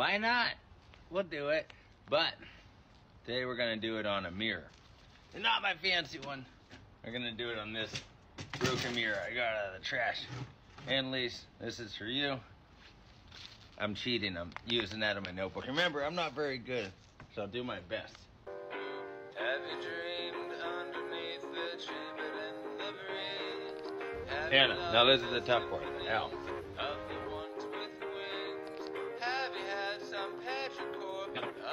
Why not? We'll do it. But today we're gonna do it on a mirror. And not my fancy one. We're gonna do it on this broken mirror I got out of the trash. Annalise, this is for you. I'm cheating. I'm using that in my notebook. Remember, I'm not very good, so I'll do my best. Have you dreamed underneath the tree in the Anna, now this is the tough part. the